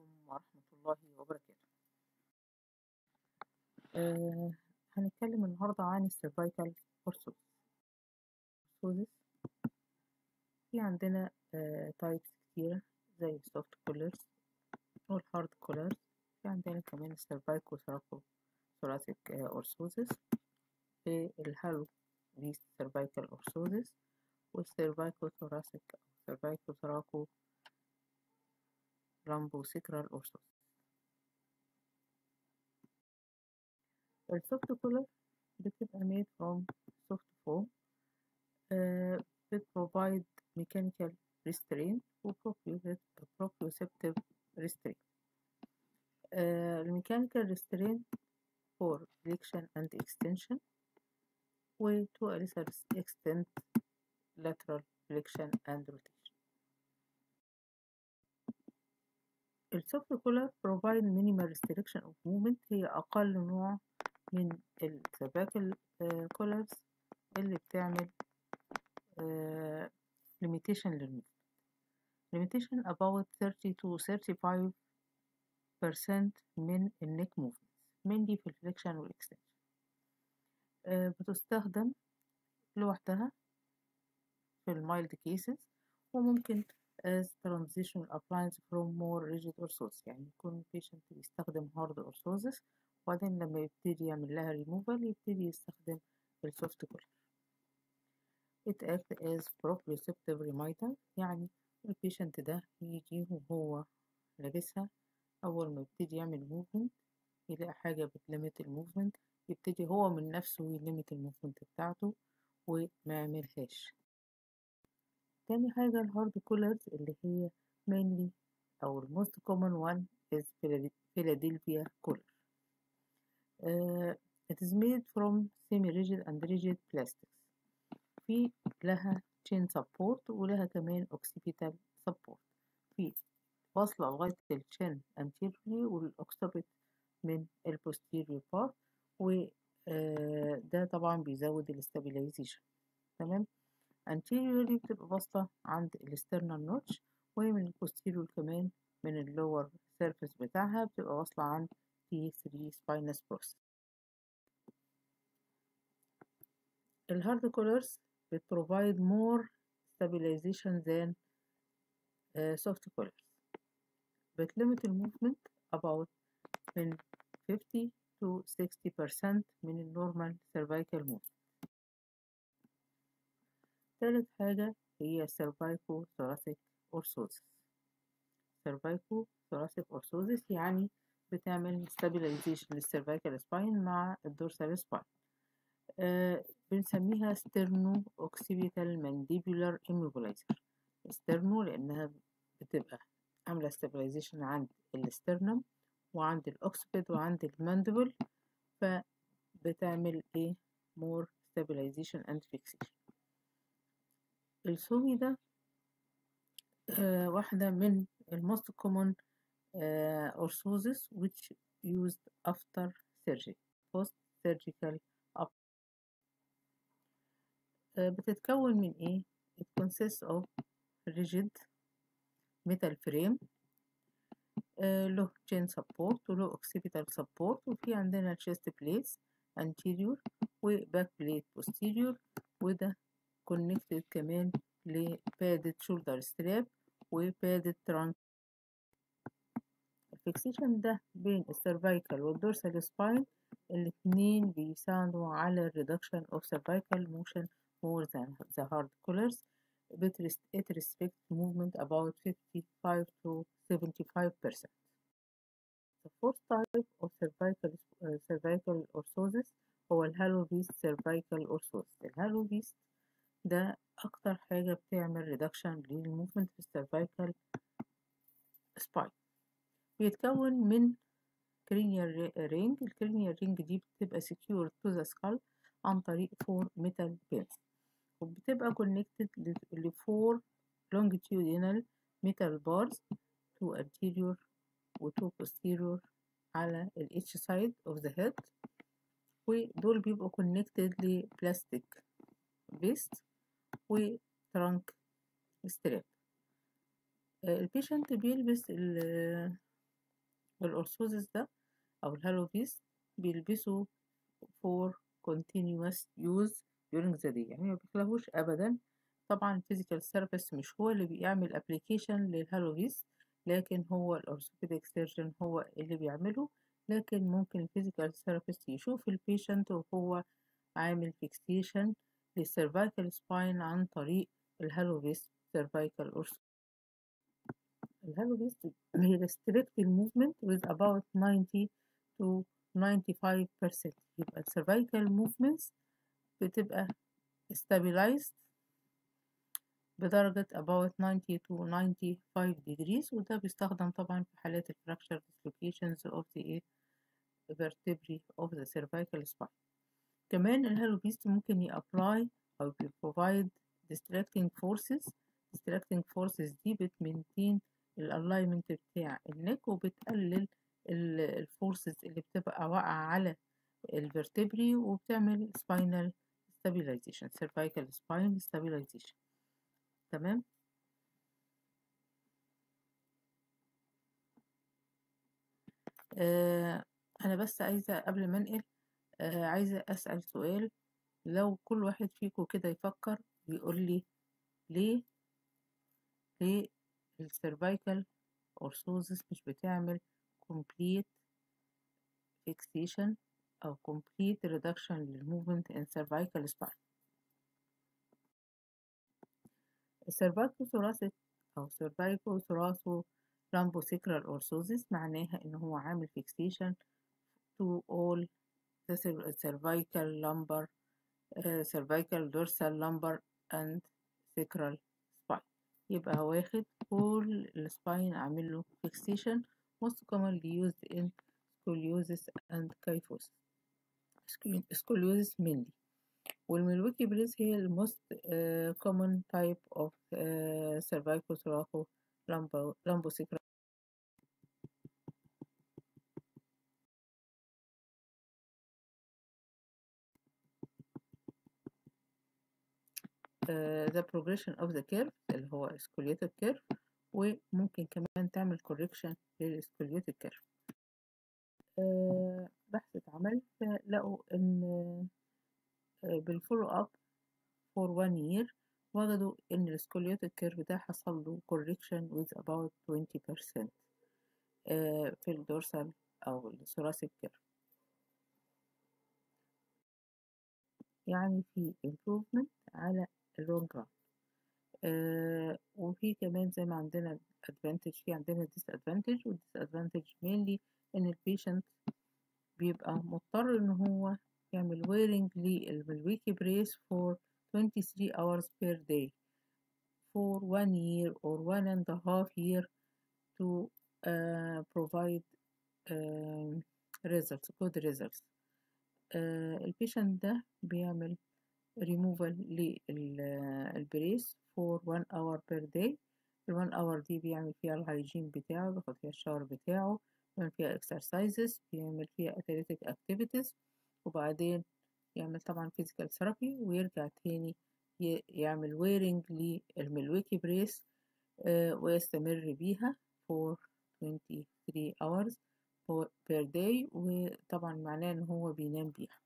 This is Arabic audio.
عليكم ورحمة الله وبركاته. آه هنتكلم النهاردة عن ال cervical orthoses في عندنا types كتيرة زي ال soft collars وال hard collars في عندنا كمان ال cervico thoraco thoracic orthoses في ال halo دي cervical orthoses وال cervico thoracic أو سيرفايكو ثراكو لامبو سيكرال أورثوزس السوفت كولر بتبقى made from soft foam uh, بت provide mechanical restraint و proprioceptive restraint uh, الميكانيكال restraint for flexion and extension و to a lesser extent lateral flexion and rotation السوفت كولر provide minimal restriction of movement. هي أقل نوع من السباكل كولرز اللي بتعمل uh, limitation للموفمنت limitation about 30 to 35 percent من النيك موفمنت mainly في ال flexion وال extension بتستخدم لوحدها في ال mild cases وممكن as transitional appliance from more rigid orthosis يعني يكون patient بيستخدم hard orthosis وبعدين لما يبتدي يعمل لها removal يبتدي يستخدم ال soft collar it act as proprioceptive reminder يعني ال patient ده يجي وهو لابسها أول ما يبتدي يعمل movement يلاقي حاجة بت limit ال movement يبتدي هو من نفسه ي limit ال movement بتاعته وما يعملهاش. تاني حاجة ال hard collars اللي هي mainly أو the most common one is Philadelphia collar uh, it is made from semi-rigid and rigid plastics في لها chin support ولها كمان occipital support في واصلة لغاية ال chin anteriorly وال occiput من ال posterior part وده طبعا بيزود ال stabilization تمام anteriorly بتبقى واصلة عند ال sternal notch ومن ال posterior كمان من ال lower surface بتاعها بتبقى واصلة عند T3 spinous process. الهارد كولرز provide more stabilization than uh, soft collars بتلمت الموفمنت about من 50 to 60% من النورمال cervical movement تالت حاجة هي cervico thoracic orthosis. cervico thoracic orthosis يعني بتعمل stabilization للcervical spine مع الدورسال spine. آه بنسميها sterno occipital mandibular immobilizer. sterno لأنها بتبقى عاملة stabilization عند ال sternum وعند ال occiput وعند ال mandible فبتعمل إيه؟ more stabilization and fixation. السومي ده آه واحدة من الموست common uh, orthosis which used after surgery post surgical up uh, بتتكون من ايه it consists of rigid metal frame uh, له chain support وله occipital support وفي عندنا chest plates anterior و back plate posterior وده connected كمان ل padded shoulder strap و padded trunk الفيكسيشن ده بين السيرفايكال والدورسال سباين الاتنين بيساعدوا على reduction of cervical motion more than the hard collars it restricts movement about 55 to 75 percent. The fourth type of cervical uh, cervical orthosis هو الهالو فيست cervical orthosis الهالو فيست ده أكتر حاجة بتعمل reduction للموفمنت في السيرفايكال spine بيتكون من cranial ring الكرينيال رينج دي بتبقى secure to the skull عن طريق four metal pins وبتبقى connected ل four longitudinal metal bars to anterior و to posterior على ال each side of the head ودول بيبقوا connected ل plastic vest و trunk strap ال patient بيلبس ال orthosis ده أو ال halo vest بيلبسوا for continuous use during the day. يعني ما أبدا. طبعا physical therapist مش هو اللي بيعمل application لل halo vest لكن هو ال orthopedic surgeon هو اللي بيعمله. لكن ممكن ال physical therapist يشوف ال patient وهو عامل fixation لل cervical spine عن طريق الهالوفيست سيرفايكال أورثو الهالوفيست restrict the movement with about 90 to 95% يبقى ال cervical movements بتبقى stabilized بدرجة about 90 to 95 degrees وده بيستخدم طبعا في حالات ال fracture dislocations of the vertebrae of the cervical spine. كمان ال halo vest ممكن ي apply أو provide distracting forces. distracting forces دي بت maintain ال alignment بتاع ال neck وبتقلل ال forces اللي بتبقى واقعة على ال vertebrae وبتعمل spinal stabilization cervical spine stabilization. تمام؟ آه أنا بس عايزة قبل ما أنقل آه عايزة أسأل سؤال. لو كل واحد فيكم كده يفكر ويقول لي ليه ليه ال cervical orthosis مش بتعمل complete fixation أو complete reduction لل movement in cervical spine ال cervicothoracic أو cervico thoraco lumbosacral orthosis معناها إن هو عامل fixation to all cervical lumbar uh, cervical dorsal lumbar and sacral spine يبقى واخد كل ال spine عامل له fixation most commonly used in scoliosis and kyphosis scoliosis mainly وال Milwaukee brace هي ال most uh, type of uh, cervical thoraco lumbosacral the progression of the curve اللي هو scoliotic curve وممكن كمان تعمل correction curve. uh, بحث اتعمل فلقوا إن بال follow up for one year وجدوا إن ال scoliotic curve ده حصل له correction with about 20% في ال dorsal أو ال thoracic curve يعني في improvement على ال long run آه وفي كمان زي ما عندنا advantage في عندنا disadvantage وال disadvantage mainly ان ال patient بيبقى مضطر ان هو يعمل wearing لل Milwaukee brace for 23 hours per day for one year or one and a half year to uh, provide uh, results good results uh, ال patient ده بيعمل removal لل brace for one hour per day. ال one hour دي بيعمل فيها ال hygiene بتاعه بياخد فيها ال shower بتاعه بيعمل فيها exercises بيعمل فيها athletic activities وبعدين يعمل طبعا physical therapy ويرجع تاني يعمل wearing للملوكي بريس ويستمر بيها for 23 hours per day وطبعا معناه إن هو بينام بيها.